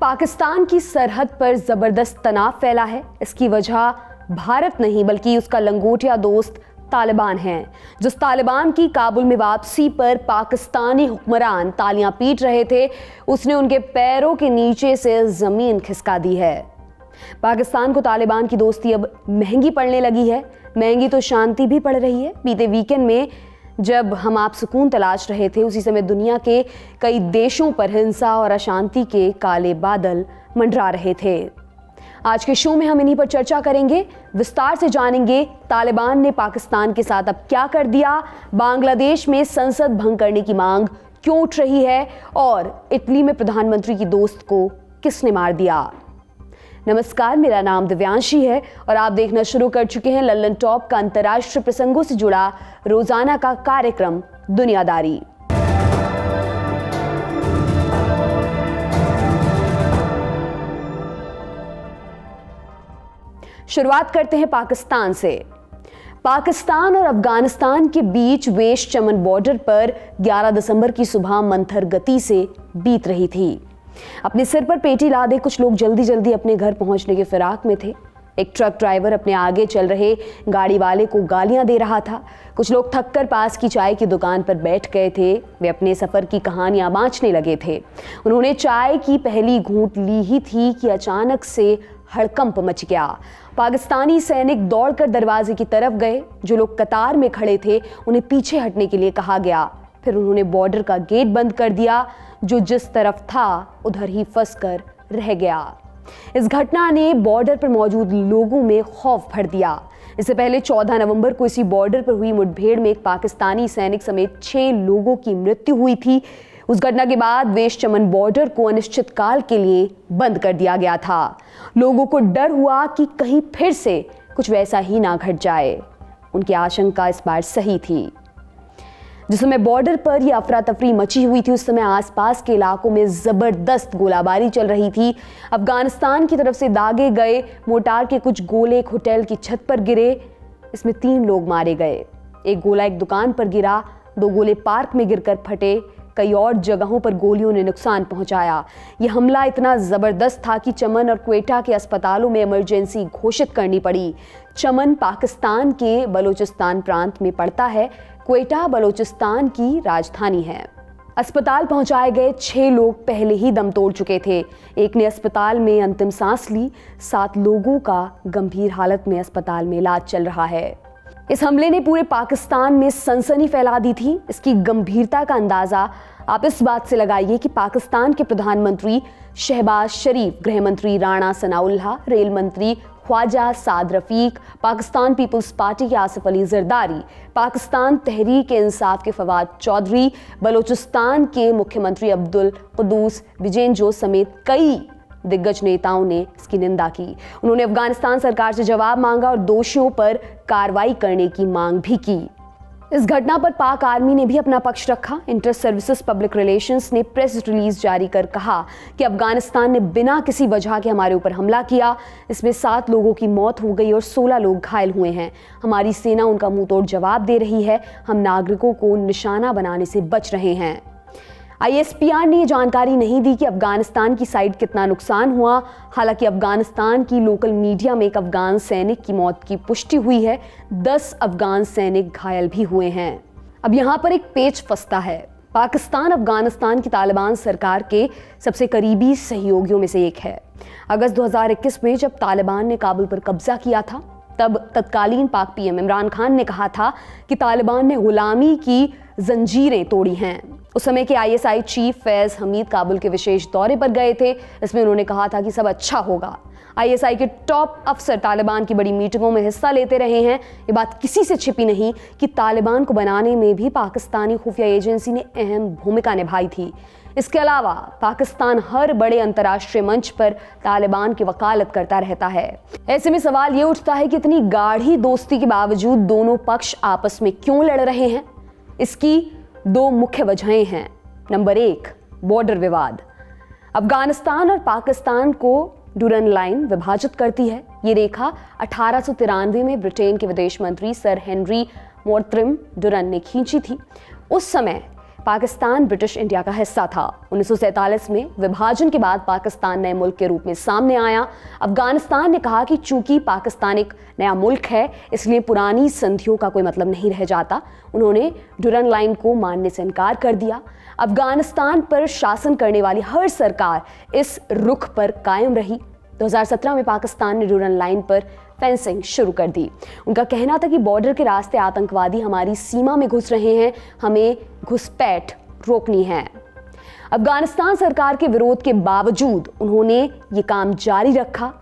पाकिस्तान की सरहद पर ज़बरदस्त तनाव फैला है। इसकी वजह भारत नहीं, बल्कि उसका लंगोटिया दोस्त तालिबान हैं, जिस तालिबान की काबुल में वापसी पर पाकिस्तानी हुक्मरान तालियाँ पीट रहे थे। उसने उनके पैरों के नीचे से ज़मीन खिसका दी है। पाकिस्तान को तालिबान की दोस्ती अब महँगी पड़ने लगी है। महँगी तो शांति भी पड़ रही है। बीते वीकेंड में जब हम आप सुकून तलाश रहे थे, उसी समय दुनिया के कई देशों पर हिंसा और अशांति के काले बादल मंडरा रहे थे। आज के शो में हम इन्हीं पर चर्चा करेंगे, विस्तार से जानेंगे तालिबान ने पाकिस्तान के साथ अब क्या कर दिया, बांग्लादेश में संसद भंग करने की मांग क्यों उठ रही है, और इटली में प्रधानमंत्री की दोस्त को किसने मार दिया। नमस्कार, मेरा नाम दिव्यांशी है और आप देखना शुरू कर चुके हैं लल्लन टॉप का अंतर्राष्ट्रीय प्रसंगों से जुड़ा रोज़ाना का कार्यक्रम, दुनियादारी। शुरुआत करते हैं पाकिस्तान से। पाकिस्तान और अफ़गानिस्तान के बीच वेश चमन बॉर्डर पर 11 दिसंबर की सुबह मंथर गति से बीत रही थी। अपने सिर पर पेटी लादे कुछ लोग जल्दी जल्दी अपने घर पहुँचने के फिराक में थे। एक ट्रक ड्राइवर अपने आगे चल रहे गाड़ी वाले को गालियाँ दे रहा था। कुछ लोग थककर पास की चाय की दुकान पर बैठ गए थे। वे अपने सफ़र की कहानियाँ बांचने लगे थे। उन्होंने चाय की पहली घूंट ली ही थी कि अचानक से हड़कंप मच गया। पाकिस्तानी सैनिक दौड़कर दरवाजे की तरफ़ गए। जो लोग कतार में खड़े थे, उन्हें पीछे हटने के लिए कहा गया। फिर उन्होंने बॉर्डर का गेट बंद कर दिया, जो जिस तरफ़ था, उधर ही फंस कर रह गया। इस घटना ने बॉर्डर पर मौजूद लोगों में खौफ भर दिया। इससे पहले 14 नवंबर को इसी बॉर्डर पर हुई मुठभेड़ में एक पाकिस्तानी सैनिक समेत छह लोगों की मृत्यु हुई थी। उस घटना के बाद वेश चमन बॉर्डर को अनिश्चित काल के लिए बंद कर दिया गया था। लोगों को डर हुआ कि कहीं फिर से कुछ वैसा ही ना घट जाए। उनकी आशंका इस बार सही थी। जिस समय बॉर्डर पर यह अफरा तफरी मची हुई थी। उस समय आसपास के इलाकों में ज़बरदस्त गोलाबारी चल रही थी। अफ़गानिस्तान की तरफ़ से दागे गए मोटार के कुछ गोले एक होटल की छत पर गिरे। इसमें तीन लोग मारे गए। एक गोला एक दुकान पर गिरा, दो गोले पार्क में गिरकर फटे। कई और जगहों पर गोलियों ने नुकसान पहुँचाया। यह हमला इतना ज़बरदस्त था कि चमन और क्वेटा के अस्पतालों में इमरजेंसी घोषित करनी पड़ी। चमन पाकिस्तान के बलूचिस्तान प्रांत में पड़ता है। क्वेटा बलूचिस्तान की राजधानी है। अस्पताल पहुँचाए गए छह लोग पहले ही दम तोड़ चुके थे। एक ने अस्पताल में अंतिम सांस ली, सात लोगों का गंभीर हालत में अस्पताल में इलाज चल रहा है। इस हमले ने पूरे पाकिस्तान में सनसनी फैला दी थी। इसकी गंभीरता का अंदाज़ा आप इस बात से लगाइए कि पाकिस्तान के प्रधानमंत्री शहबाज शरीफ गृह मंत्री राणा सनाउल्ला रेल मंत्री ख्वाजा साद रफीक, पाकिस्तान पीपल्स पार्टी के आसिफ अली जरदारी, पाकिस्तान तहरीक इंसाफ के फवाद चौधरी, बलूचिस्तान के मुख्यमंत्री अब्दुल कदूस विजेंजो समेत कई दिग्गज नेताओं ने इसकी निंदा की। उन्होंने अफ़गानिस्तान सरकार से जवाब मांगा और दोषियों पर कार्रवाई करने की मांग भी की। इस घटना पर पाक आर्मी ने भी अपना पक्ष रखा। इंटर सर्विसेज़ पब्लिक रिलेशंस ने प्रेस रिलीज़ जारी कर कहा कि अफ़गानिस्तान ने बिना किसी वजह के हमारे ऊपर हमला किया। इसमें सात लोगों की मौत हो गई और सोलह लोग घायल हुए हैं। हमारी सेना उनका मुँह तोड़ जवाब दे रही है। हम नागरिकों को निशाना बनाने से बच रहे हैं। आईएसपीआर ने जानकारी नहीं दी कि अफ़गानिस्तान की साइड कितना नुकसान हुआ। हालाँकि अफ़गानिस्तान की लोकल मीडिया में एक अफगान सैनिक की मौत की पुष्टि हुई है। दस अफगान सैनिक घायल भी हुए हैं। अब यहाँ पर एक पेच फंसता है। पाकिस्तान अफ़गानिस्तान की तालिबान सरकार के सबसे करीबी सहयोगियों में से एक है। अगस्त 2021 में जब तालिबान ने काबुल पर कब्जा किया था तब तत्कालीन पाक पीएम इमरान खान ने कहा था कि तालिबान ने गुलामी की जंजीरें तोड़ी हैं। उस समय के आईएसआई चीफ फैज हमीद काबुल के विशेष दौरे पर गए थे। इसमें उन्होंने कहा था कि सब अच्छा होगा। आईएसआई के टॉप अफसर तालिबान की बड़ी मीटिंगों में हिस्सा लेते रहे हैं। ये बात किसी से छिपी नहीं कि तालिबान को बनाने में भी पाकिस्तानी खुफिया एजेंसी ने अहम भूमिका निभाई थी। इसके अलावा पाकिस्तान हर बड़े अंतर्राष्ट्रीय मंच पर तालिबान की वकालत करता रहता है। ऐसे में सवाल ये उठता है कि इतनी गाढ़ी दोस्ती के बावजूद दोनों पक्ष आपस में क्यों लड़ रहे हैं? इसकी दो मुख्य वजहें हैं। नंबर एक, बॉर्डर विवाद। अफ़गानिस्तान और पाकिस्तान को डुरन लाइन विभाजित करती है। ये रेखा अठारह सौ तिरानवे में ब्रिटेन के विदेश मंत्री सर हेनरी मोर्ट्रिम डुरन ने खींची थी। उस समय पाकिस्तान, ब्रिटिश इंडिया का हिस्सा था। 1947 में विभाजन के बाद पाकिस्तान नए मुल्क के रूप में सामने आया। अफ़गानिस्तान ने कहा कि चूँकि पाकिस्तान एक नया मुल्क है, इसलिए पुरानी संधियों का कोई मतलब नहीं रह जाता। उन्होंने डुरन लाइन को मानने से इनकार कर दिया। अफ़गानिस्तान पर शासन करने वाली हर सरकार इस रुख पर कायम रही। 2017 में पाकिस्तान ने डूरन लाइन पर फेंसिंग शुरू कर दी। उनका कहना था कि बॉर्डर के रास्ते आतंकवादी हमारी सीमा में घुस रहे हैं, हमें घुसपैठ रोकनी है। अफ़गानिस्तान सरकार के विरोध के बावजूद उन्होंने ये काम जारी रखा।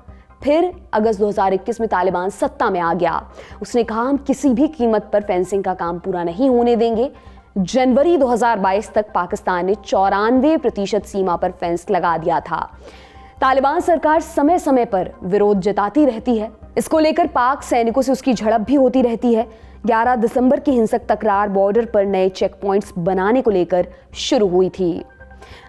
फिर अगस्त 2021 में तालिबान सत्ता में आ गया। उसने कहा, हम किसी भी कीमत पर फेंसिंग का काम पूरा नहीं होने देंगे। जनवरी 2022 तक पाकिस्तान ने चौरानवे प्रतिशत सीमा पर फेंस लगा दिया था। तालिबान सरकार समय समय पर विरोध जताती रहती है। इसको लेकर पाक सैनिकों से उसकी झड़प भी होती रहती है। 11 दिसंबर की हिंसक तकरार बॉर्डर पर नए चेक पॉइंट्स बनाने को लेकर शुरू हुई थी।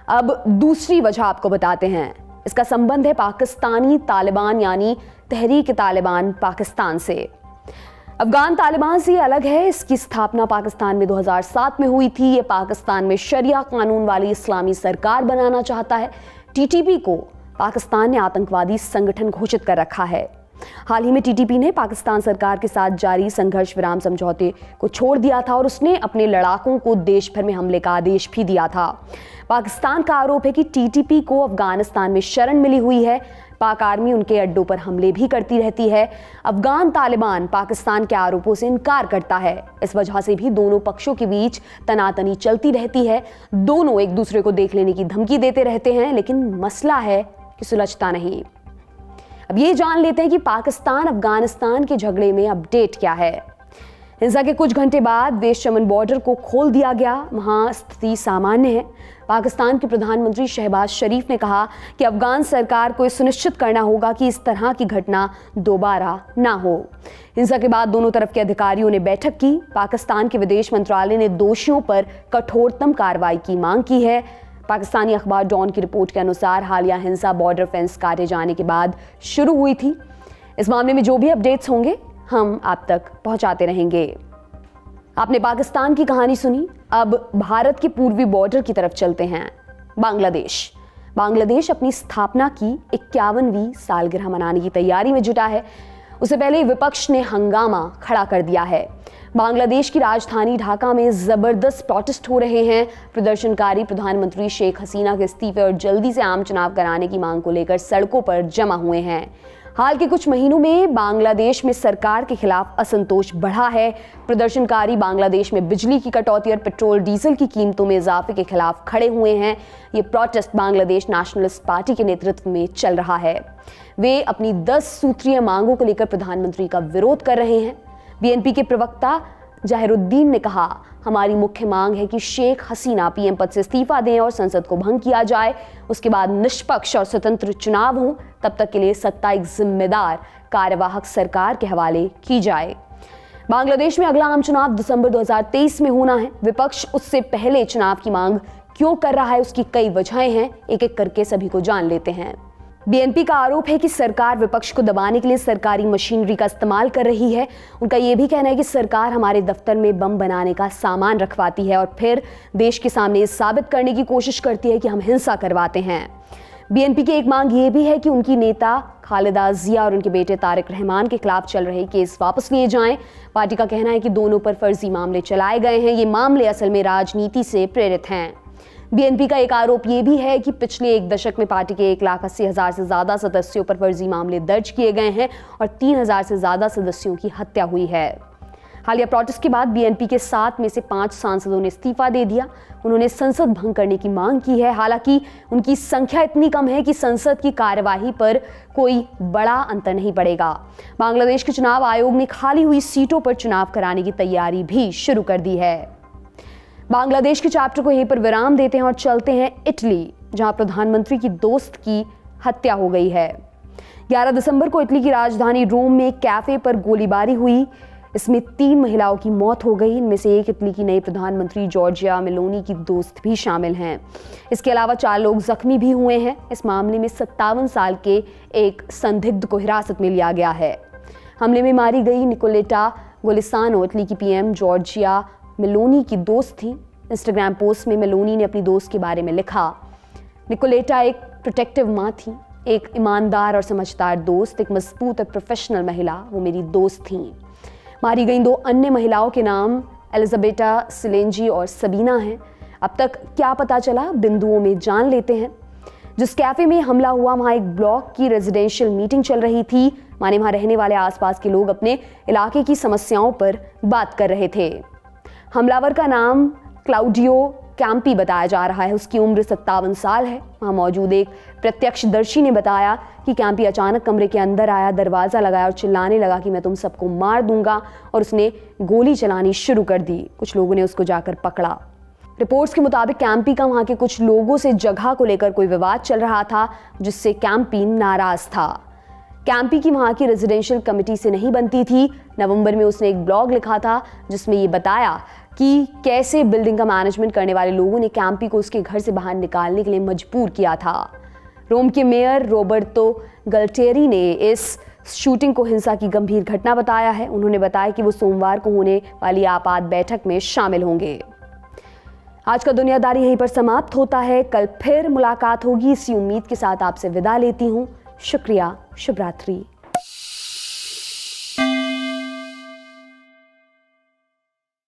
अब दूसरी वजह आपको बताते हैं। इसका संबंध है पाकिस्तानी तालिबान, यानी तहरीक तालिबान पाकिस्तान से। अफगान तालिबान से अलग है। इसकी स्थापना पाकिस्तान में 2007 में हुई थी। ये पाकिस्तान में शरिया कानून वाली इस्लामी सरकार बनाना चाहता है। टीटीपी को पाकिस्तान ने आतंकवादी संगठन घोषित कर रखा है। हाल ही में टीटीपी ने पाकिस्तान सरकार के साथ जारी संघर्ष विराम समझौते को छोड़ दिया था और उसने अपने लड़ाकों को देश भर में हमले का आदेश भी दिया था। पाकिस्तान का आरोप है कि टीटीपी को अफ़गानिस्तान में शरण मिली हुई है। पाक आर्मी उनके अड्डों पर हमले भी करती रहती है। अफगान तालिबान पाकिस्तान के आरोपों से इनकार करता है। इस वजह से भी दोनों पक्षों के बीच तनातनी चलती रहती है। दोनों एक दूसरे को देख लेने की धमकी देते रहते हैं, लेकिन मसला है कि सुलझता नहीं। अब ये जान लेते हैं कि पाकिस्तान, अफ़गानिस्तान के झगड़े में अपडेट क्या है। हिंसा के कुछ घंटे बाद वेस्ट चमन बॉर्डर को खोल दिया गया। वहाँ स्थिति सामान्य है। पाकिस्तान के प्रधानमंत्री शहबाज शरीफ ने कहा कि अफगान सरकार को यह सुनिश्चित करना होगा कि इस तरह की घटना दोबारा ना हो। हिंसा के बाद दोनों तरफ़ के अधिकारियों ने बैठक की। पाकिस्तान के विदेश मंत्रालय ने दोषियों पर कठोरतम कार्रवाई की मांग की है। पाकिस्तानी अखबार डॉन की रिपोर्ट के अनुसार हालिया हिंसा बॉर्डर फेंस काटे जाने के बाद शुरू हुई थी। इस मामले में जो भी अपडेट्स होंगे, हम आप तक पहुंचाते रहेंगे। आपने पाकिस्तान की कहानी सुनी, अब भारत के पूर्वी बॉर्डर की तरफ़ चलते हैं। बांग्लादेश। बांग्लादेश अपनी स्थापना की इक्यावनवीं सालगिरह मनाने की तैयारी में जुटा है। उससे पहले विपक्ष ने हंगामा खड़ा कर दिया है। बांग्लादेश की राजधानी ढाका में ज़बरदस्त प्रोटेस्ट हो रहे हैं। प्रदर्शनकारी प्रधानमंत्री शेख हसीना के इस्तीफे और जल्दी से आम चुनाव कराने की मांग को लेकर सड़कों पर जमा हुए हैं। हाल के कुछ महीनों में बांग्लादेश में सरकार के खिलाफ असंतोष बढ़ा है। प्रदर्शनकारी बांग्लादेश में बिजली की कटौती और पेट्रोल, डीजल की कीमतों में इजाफे के खिलाफ खड़े हुए हैं। ये प्रोटेस्ट बांग्लादेश नेशनलिस्ट पार्टी के नेतृत्व में चल रहा है। वे अपनी दस सूत्रीय मांगों को लेकर प्रधानमंत्री का विरोध कर रहे हैं। बीएनपी के प्रवक्ता जाहिरुद्दीन ने कहा, हमारी मुख्य मांग है कि शेख हसीना पीएम पद से इस्तीफा दें और संसद को भंग किया जाए। उसके बाद निष्पक्ष और स्वतंत्र चुनाव हो, तब तक के लिए सत्ता एक जिम्मेदार कार्यवाहक सरकार के हवाले की जाए। बांग्लादेश में अगला आम चुनाव दिसंबर 2023 में होना है। विपक्ष उससे पहले चुनाव की मांग क्यों कर रहा है, उसकी कई वजहें हैं। एक एक करके सभी को जान लेते हैं। बीएनपी का आरोप है कि सरकार विपक्ष को दबाने के लिए सरकारी मशीनरी का इस्तेमाल कर रही है। उनका यह भी कहना है कि सरकार हमारे दफ्तर में बम बनाने का सामान रखवाती है और फिर देश के सामने साबित करने की कोशिश करती है कि हम हिंसा करवाते हैं। बीएनपी की एक मांग ये भी है कि उनकी नेता खालिदा जिया और उनके बेटे तारिक रहमान के खिलाफ चल रहे केस वापस लिए जाएँ। पार्टी का कहना है कि दोनों पर फर्जी मामले चलाए गए हैं। ये मामले असल में राजनीति से प्रेरित हैं। बीएनपी का एक आरोप ये भी है कि पिछले एक दशक में पार्टी के एक लाख अस्सी हज़ार से ज़्यादा सदस्यों पर फर्जी मामले दर्ज किए गए हैं और तीन हज़ार से ज़्यादा सदस्यों की हत्या हुई है। हालिया प्रोटेस्ट के बाद बीएनपी के सात में से पाँच सांसदों ने इस्तीफा दे दिया। उन्होंने संसद भंग करने की मांग की है। हालाँकि उनकी संख्या इतनी कम है कि संसद की कार्यवाही पर कोई बड़ा अंतर नहीं पड़ेगा। बांग्लादेश के चुनाव आयोग ने खाली हुई सीटों पर चुनाव कराने की तैयारी भी शुरू कर दी है। बांग्लादेश के चैप्टर को यहीं पर विराम देते हैं और चलते हैं इटली, जहाँ प्रधानमंत्री की दोस्त की हत्या हो गई है। 11 दिसंबर को इटली की राजधानी रोम में कैफ़े पर गोलीबारी हुई। इसमें तीन महिलाओं की मौत हो गई। इनमें से एक इटली की नई प्रधानमंत्री जॉर्जिया मेलोनी की दोस्त भी शामिल हैं। इसके अलावा चार लोग जख्मी भी हुए हैं। इस मामले में सत्तावन साल के एक संदिग्ध को हिरासत में लिया गया है। हमले में मारी गई निकोलेटा गोलिसानो, इटली की पीएम जॉर्जिया मेलोनी की दोस्त थी। इंस्टाग्राम पोस्ट में मेलोनी ने अपनी दोस्त के बारे में लिखा, निकोलेटा एक प्रोटेक्टिव माँ थी, एक ईमानदार और समझदार दोस्त, एक मज़बूत और प्रोफेशनल महिला, वो मेरी दोस्त थी। मारी गई दो अन्य महिलाओं के नाम, एलिजाबेटा, सिलेंजी और सबीना हैं। अब तक क्या पता चला, बिंदुओं में जान लेते हैं। जिस कैफ़े में हमला हुआ, वहाँ एक ब्लॉक की रेजिडेंशियल मीटिंग चल रही थी। माने वहाँ रहने वाले आसपास के लोग अपने इलाके की समस्याओं पर बात कर रहे थे। हमलावर का नाम क्लाउडियो कैंपी बताया जा रहा है। उसकी उम्र सत्तावन साल है। वहाँ मौजूद एक प्रत्यक्षदर्शी ने बताया कि कैंपी अचानक कमरे के अंदर आया, दरवाज़ा लगाया और चिल्लाने लगा कि मैं तुम सबको मार दूँगा और उसने गोली चलानी शुरू कर दी। कुछ लोगों ने उसको जाकर पकड़ा। रिपोर्ट्स के मुताबिक कैंपी का वहाँ के कुछ लोगों से जगह को लेकर कोई विवाद चल रहा था, जिससे कैंपी नाराज़ था। कैंपी की वहाँ की रेजिडेंशियल कमेटी से नहीं बनती थी। नवंबर में उसने एक ब्लॉग लिखा था, जिसमें ये बताया कि कैसे बिल्डिंग का मैनेजमेंट करने वाले लोगों ने कैंपी को उसके घर से बाहर निकालने के लिए मजबूर किया था। रोम के मेयर रोबर्टो गल्टेरी ने इस शूटिंग को हिंसा की गंभीर घटना बताया है। उन्होंने बताया कि वो सोमवार को होने वाली आपात बैठक में शामिल होंगे। आज का दुनियादारी यहीं पर समाप्त होता है। कल फिर मुलाकात होगी। इसी उम्मीद के साथ आपसे विदा लेती हूँ। शुक्रिया शुभ रात्रि।